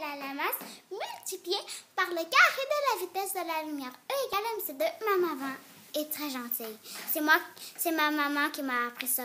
à la masse multipliée par le carré de la vitesse de la lumière. E égale MC2. Ma maman est très gentille. C'est moi, c'est ma maman qui m'a appris ça.